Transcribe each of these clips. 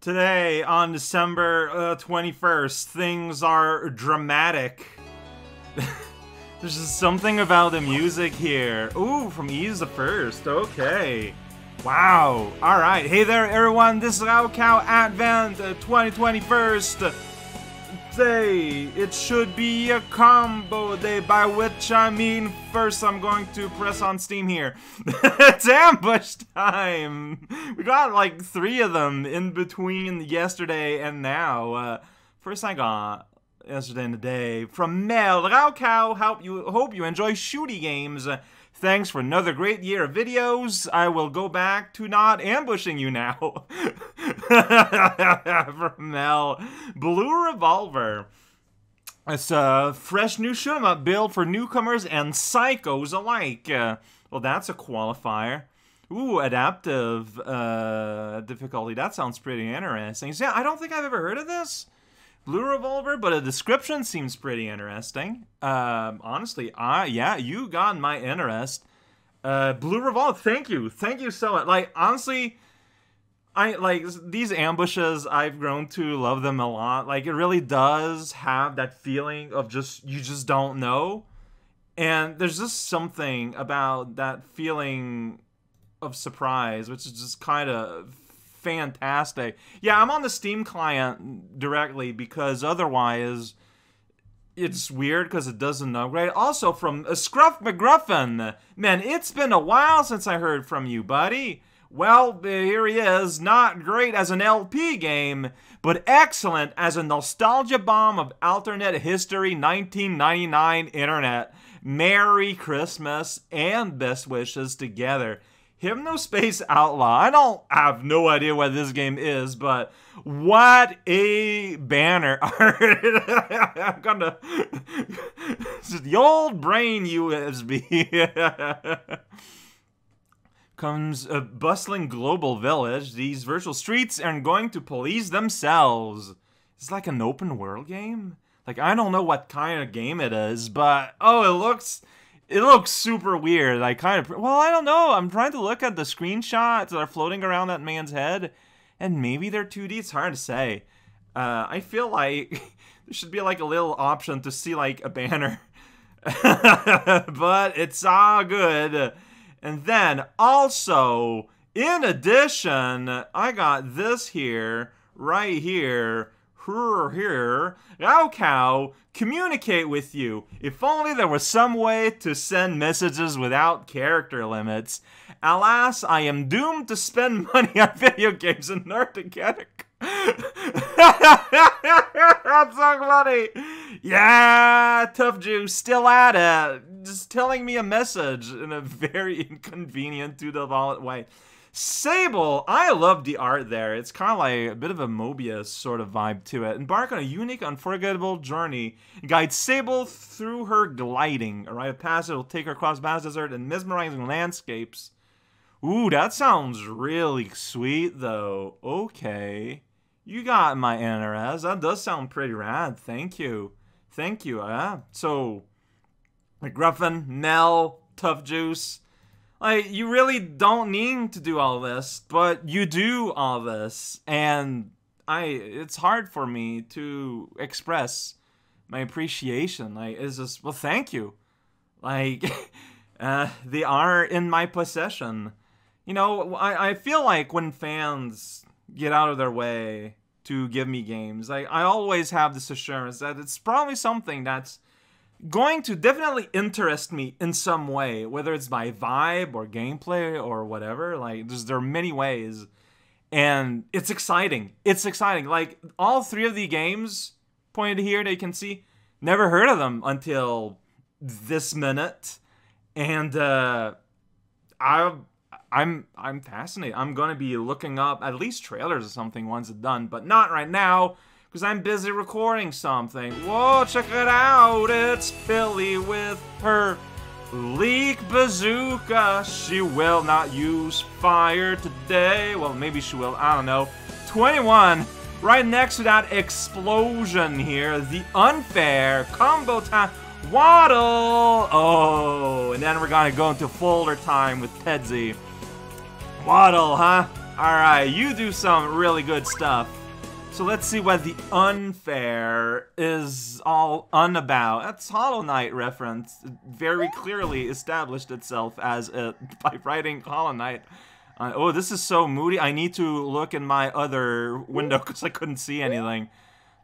Today, on December uh, 21st, things are dramatic. There's just something about the music here. Ooh, from Ease the First. Okay. Wow. Alright. Hey there, everyone. This is raocow Advent uh, 2021st day. It should be a combo day, by which I mean first I'm going to press on Steam here. it's ambush time! We got like three of them in between yesterday and now. Uh, first I got yesterday and today from Mel raocow. Hope you, hope you enjoy shooty games. Thanks for another great year of videos. I will go back to not ambushing you now. From Mel. Blue Revolver. It's a fresh new shoot 'em up build for newcomers and psychos alike. Uh, well, that's a qualifier. Ooh, adaptive uh, difficulty. That sounds pretty interesting. Yeah, I don't think I've ever heard of this. Blue Revolver, but a description seems pretty interesting. Um, honestly, I yeah, you got my interest. Uh, Blue Revolver, thank you, thank you so much. Like honestly, I like these ambushes. I've grown to love them a lot. Like it really does have that feeling of just you just don't know, and there's just something about that feeling of surprise, which is just kind of fantastic. Yeah, I'm on the Steam client directly because otherwise it's weird because it doesn't upgrade. Also from uh, Scruff McGruffin. Man, it's been a while since I heard from you, buddy. Well, here he is. Not great as an LP game, but excellent as a nostalgia bomb of alternate history 1999 internet. Merry Christmas and best wishes together. Hypnospace Outlaw. I don't have no idea what this game is, but what a banner. I'm gonna. the old brain USB. Comes a bustling global village. These virtual streets are going to police themselves. It's like an open world game. Like, I don't know what kind of game it is, but oh, it looks it looks super weird. I kind of, well, I don't know. I'm trying to look at the screenshots that are floating around that man's head, and maybe they're 2D. It's hard to say. Uh, I feel like there should be like a little option to see like a banner, but it's all good. And then also, in addition, I got this here, right here here, raocow, communicate with you. If only there was some way to send messages without character limits. Alas, I am doomed to spend money on video games and order to get it. That's so funny. Yeah, Tough Jew, still at it. Just telling me a message in a very inconvenient to the wallet way. Sable, I love the art there. It's kind of like a bit of a Moebius sort of vibe to it. Embark on a unique, unforgettable journey. Guide Sable through her gliding. A rite of passage will take her across vast desert and mesmerizing landscapes. Ooh, that sounds really sweet, though. Okay. You got my interest. That does sound pretty rad. Thank you. Thank you. Yeah. So, McGruffin, Nell, Tough Juice, like you really don't need to do all this, but you do all this, and I it's hard for me to express my appreciation. Like it's just well, thank you. Like uh, they are in my possession. You know, I, I feel like when fans get out of their way to give me games, like I always have this assurance that it's probably something that's going to definitely interest me in some way, whether it's by vibe or gameplay or whatever. Like, there's, there are many ways, and it's exciting. It's exciting. Like all three of the games pointed here that you can see, never heard of them until this minute, and uh, I. I'm I'm fascinated. I'm gonna be looking up at least trailers or something once it's done, but not right now because I'm busy recording something. Whoa, check it out. It's Philly with her leak bazooka. She will not use fire today. Well, maybe she will. I don't know. 21. Right next to that explosion here, the unfair combo time. Waddle! Oh, and then we're gonna go into folder time with Petzi. Waddle, huh? Alright, you do some really good stuff. So let's see what the unfair is all unabout. That's Hollow Knight reference. Very clearly established itself as a, by writing Hollow Knight. Uh, oh, this is so moody. I need to look in my other window because I couldn't see anything.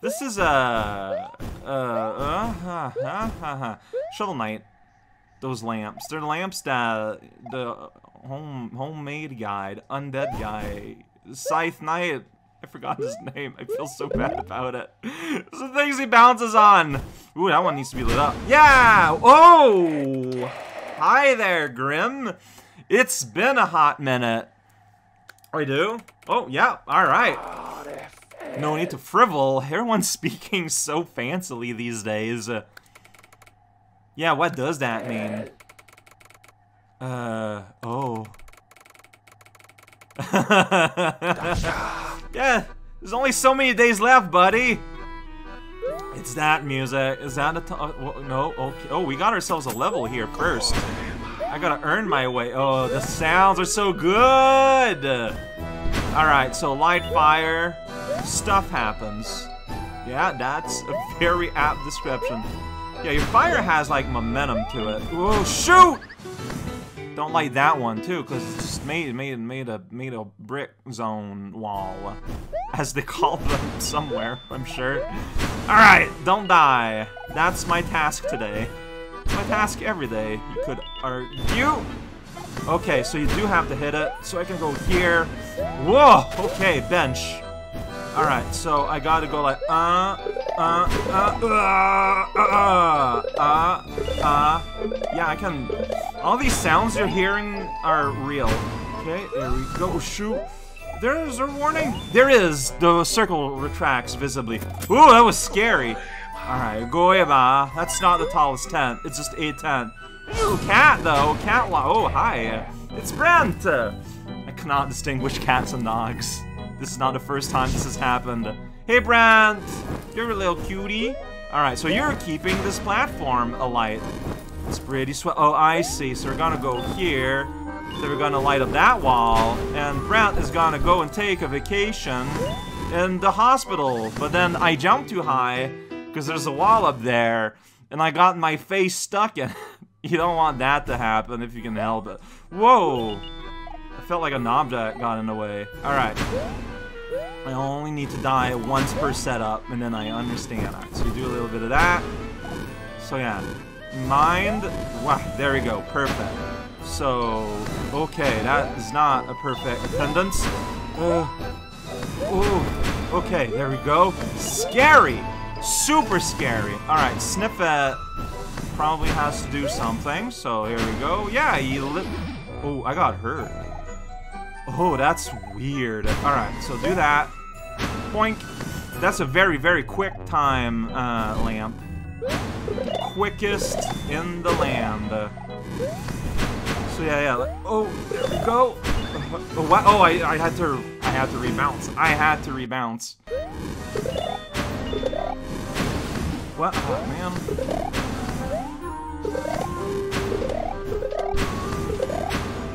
This is a uh, uh, uh, uh, uh, Shovel Knight. Those lamps. They're lamps that the home homemade guide, undead guy, Scythe Knight I forgot his name. I feel so bad about it. Some things he bounces on. Ooh, that one needs to be lit up. Yeah! Oh! Hi there, Grimm. It's been a hot minute. I do? Oh, yeah. All right. No need to frivol. Everyone's speaking so fancily these days. Yeah, what does that mean? Uh, oh. Yeah, there's only so many days left, buddy. It's that music. Is that a uh, no? Okay. Oh, we got ourselves a level here first. I gotta earn my way. Oh, the sounds are so good. All right, so light fire, stuff happens. Yeah, that's a very apt description. Yeah, your fire has like momentum to it. Oh, shoot! Don't like that one too, because it's just made made made a made a brick zone wall, as they call them somewhere. I'm sure. All right, don't die. That's my task today. My task every day. You could argue. Okay, so you do have to hit it. So I can go here. Whoa. Okay, bench. Alright, so I gotta go like, uh, uh, uh, uh, uh, uh, uh, yeah, I can, all these sounds you're hearing are real. Okay, there we go, shoot. There's a warning. There is. The circle retracts visibly. Ooh, that was scary. Alright, Goiaba. That's not the tallest tent. It's just a tent. Ooh, cat, though. Cat, oh, hi. It's Brent. I cannot distinguish cats and dogs. This is not the first time this has happened. Hey, Brent! You're a little cutie. Alright, so you're keeping this platform alight. It's pretty sweet. Oh, I see. So we're gonna go here. Then we're gonna light up that wall. And Brent is gonna go and take a vacation in the hospital. But then I jumped too high because there's a wall up there. And I got my face stuck in You don't want that to happen if you can help it. Whoa! I felt like an object got in the way. Alright. I only need to die once per setup, and then I understand. Alright, so you do a little bit of that. So yeah. Mind. Wow, there we go. Perfect. So, okay, that is not a perfect attendance. Uh, ooh, okay, there we go. Scary! Super scary. Alright, Sniffet probably has to do something, so here we go. Yeah, lit. Oh, I got hurt. Oh, that's weird. Alright, so do that. Boink. That's a very, very quick time uh, lamp. Quickest in the land. So yeah, yeah. Oh, there we go. Oh? Oh, I, I had to, I had to rebounce. I had to rebounce. What? Oh, man.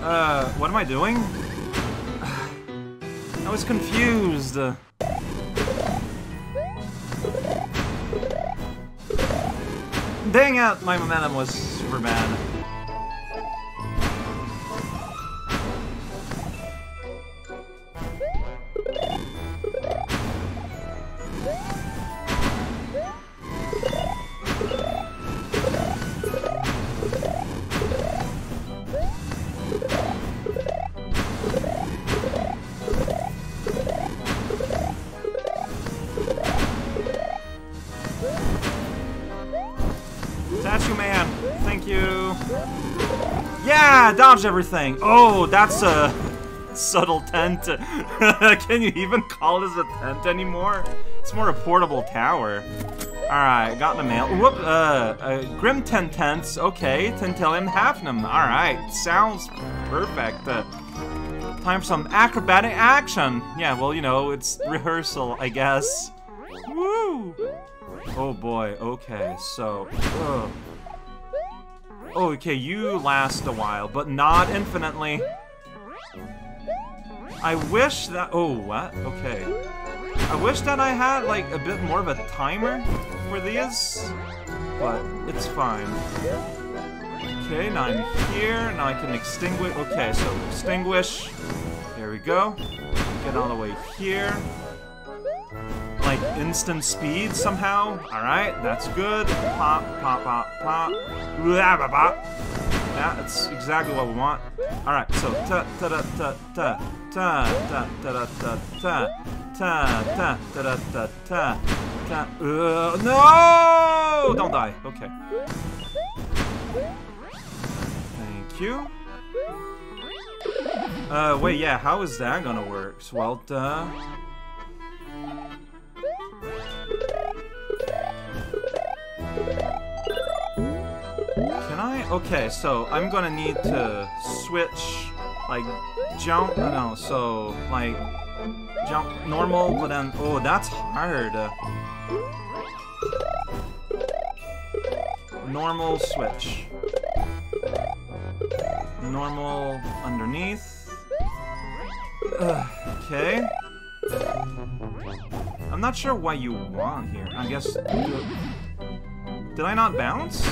Uh, what am I doing? I was confused. Dang it, my momentum was super bad. Dodge everything. Oh, that's a subtle tent. Can you even call this a tent anymore? It's more a portable tower. Alright, got the mail. Whoop, uh, uh, Grim Ten Tents. Okay, Tentillium Hafnum. Alright, sounds perfect. Uh, time for some acrobatic action. Yeah, well, you know, it's rehearsal, I guess. Woo! Oh boy, okay, so... okay, you last a while, but not infinitely. I wish that... Oh, what? Okay. I wish that I had, like, a bit more of a timer for these, but it's fine. Okay, now I'm here. Now I can extinguish. Okay, so extinguish. There we go. Get all the way here like instant speed somehow. Alright, that's good. Pop, pop, pop, pop. Blah, blah, blah. Yeah, that's exactly what we want. Alright, so ta ta da ta ta ta ta ta da ta ta ta ta ta da ta ta ta uh, No! Don't die. Okay. Thank you. Uh, wait, yeah, how is that gonna work? Well, Swelta. Okay, so I'm gonna need to switch, like, jump, no, so, like, jump normal, but then, oh, that's hard. Normal switch. Normal underneath. Ugh, okay. I'm not sure what you want here. I guess... Did I not bounce?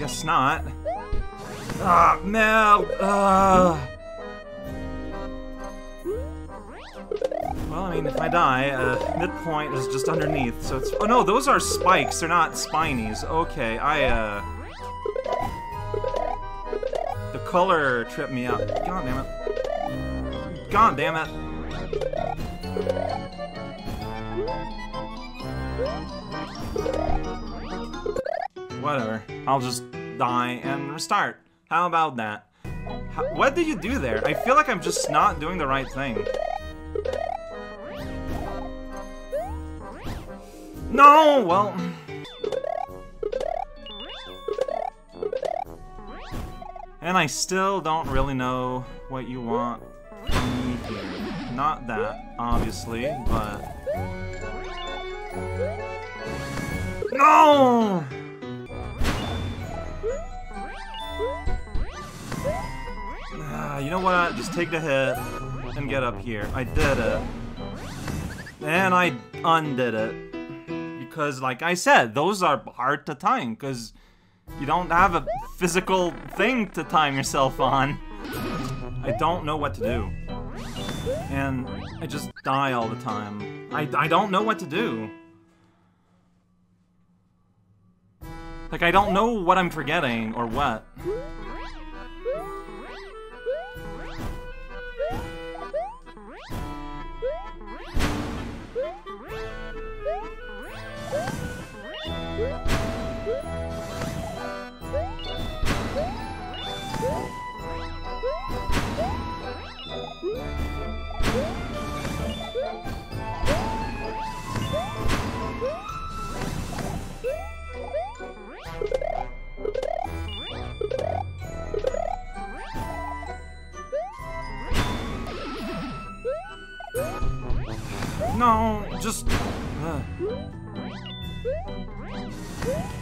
Guess not. Ah, Mel! Ah. Well, I mean, if I die, uh, midpoint is just underneath, so it's- Oh no, those are spikes, they're not spinies. Okay, I, uh... The color tripped me up. God damn it. God damn it. Whatever. I'll just die and restart. How about that? How, what did you do there? I feel like I'm just not doing the right thing. No! Well... And I still don't really know what you want. Not that, obviously, but... No! You know what? Just take the hit and get up here. I did it. And I undid it. Because, like I said, those are hard to time, because you don't have a physical thing to time yourself on. I don't know what to do. And I just die all the time. I, I don't know what to do. Like, I don't know what I'm forgetting, or what.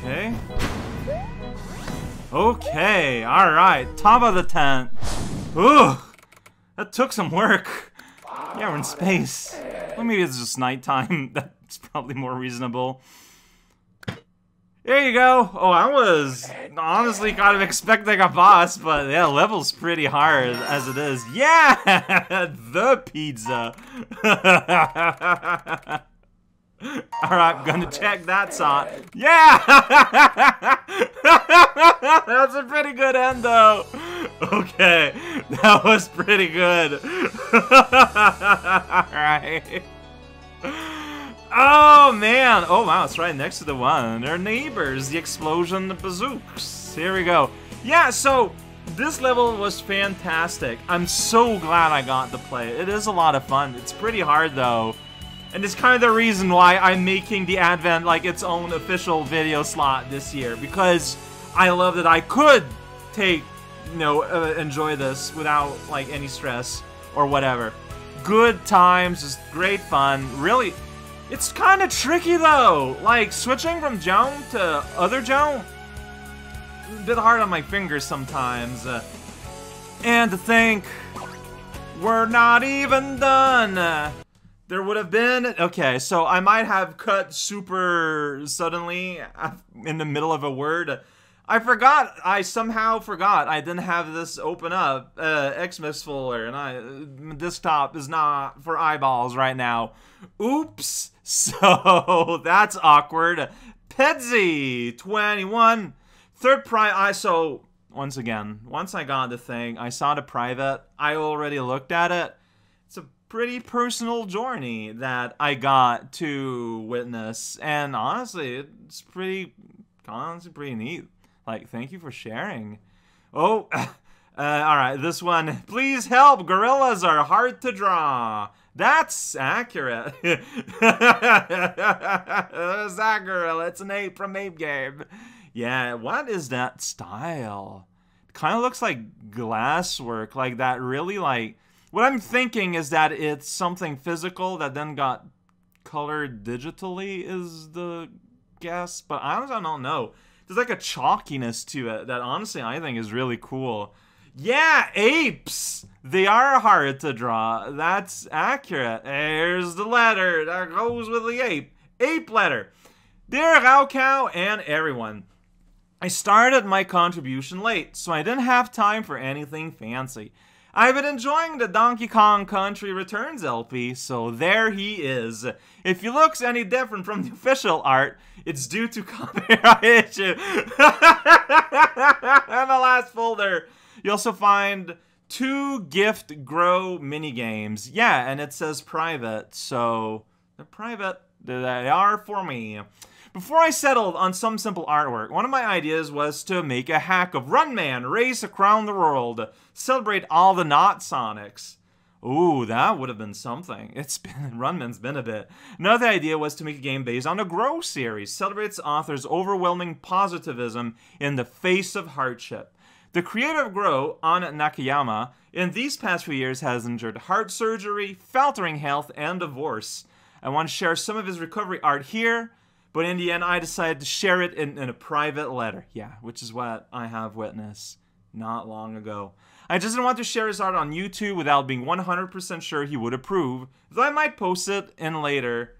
Okay. Okay, alright. Top of the tent. Ugh! That took some work. Yeah, we're in space. Well, maybe it's just nighttime. That's probably more reasonable. There you go. Oh, I was honestly kind of expecting a boss, but yeah, level's pretty hard as it is. Yeah! the pizza. Alright, gonna oh, check that side. Yeah! That's a pretty good end, though. Okay, that was pretty good. Alright. Oh, man. Oh, wow, it's right next to the one. They're neighbors, the explosion the bazooks. Here we go. Yeah, so this level was fantastic. I'm so glad I got to play it. It is a lot of fun. It's pretty hard, though. And it's kind of the reason why I'm making the Advent like its own official video slot this year. Because I love that I could take, you know, uh, enjoy this without, like, any stress or whatever. Good times, just great fun. Really, it's kind of tricky though. Like, switching from jump to other jump, a bit hard on my fingers sometimes. Uh, and to think, We're not even done. There would have been okay, so I might have cut super suddenly in the middle of a word. I forgot. I somehow forgot. I didn't have this open up. Uh, Xmas folder, and I desktop is not for eyeballs right now. Oops. So that's awkward. Petzi, 21. Third prize. I so once again, once I got the thing, I saw the private. I already looked at it. Pretty personal journey that I got to witness, and honestly, it's pretty, honestly, pretty neat. Like, thank you for sharing. Oh, uh, all right, this one. Please help. Gorillas are hard to draw. That's accurate. There's that gorilla. It's an ape from Ape Game. Yeah, what is that style? Kind of looks like glasswork, like that really like. What I'm thinking is that it's something physical that then got colored digitally is the guess, but I don't know there's like a chalkiness to it that honestly I think is really cool. Yeah, apes! They are hard to draw. That's accurate. There's the letter that goes with the ape. Ape letter. Dear raocow and everyone, I started my contribution late, so I didn't have time for anything fancy. I've been enjoying the Donkey Kong Country Returns LP, so there he is. If he looks any different from the official art, it's due to copyright issue. and the last folder, you also find two gift grow mini games. Yeah, and it says private, so they're private. They are for me. Before I settled on some simple artwork, one of my ideas was to make a hack of Run Man, race around the world, celebrate all the not Sonics. Ooh, that would have been something. It's been Runman's been a bit. Another idea was to make a game based on the Grow series, celebrates author's overwhelming positivism in the face of hardship. The creator of Grow, On Nakayama, in these past few years has endured heart surgery, faltering health, and divorce. I want to share some of his recovery art here, but in the end, I decided to share it in, in a private letter. Yeah, which is what I have witnessed not long ago. I just didn't want to share his art on YouTube without being 100% sure he would approve, though I might post it in later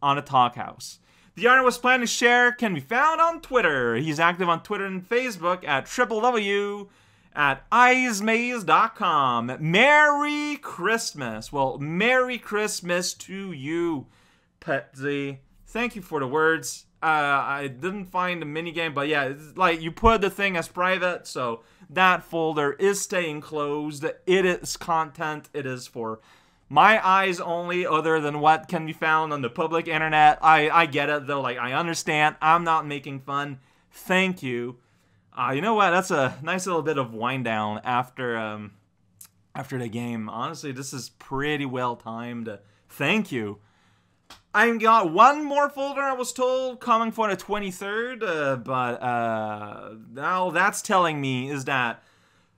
on a Talkhaus. The art I was planning to share can be found on Twitter. He's active on Twitter and Facebook at www at eyezmaze.com. Merry Christmas. Well, Merry Christmas to you, Petzi thank you for the words. Uh, I didn't find the minigame, but yeah, like you put the thing as private, so that folder is staying closed. It is content. It is for my eyes only, other than what can be found on the public internet. I, I get it, though. Like, I understand. I'm not making fun. Thank you. Uh, you know what? That's a nice little bit of wind down after um, after the game. Honestly, this is pretty well timed. Thank you. I got one more folder, I was told, coming for the 23rd, uh, but uh, now that's telling me is that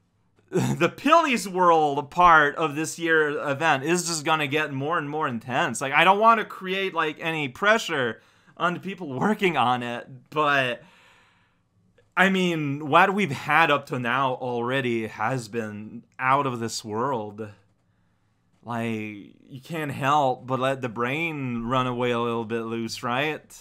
the Pillies World part of this year event is just gonna get more and more intense. Like, I don't want to create like any pressure on the people working on it, but I mean, what we've had up to now already has been out of this world like you can't help but let the brain run away a little bit loose, right?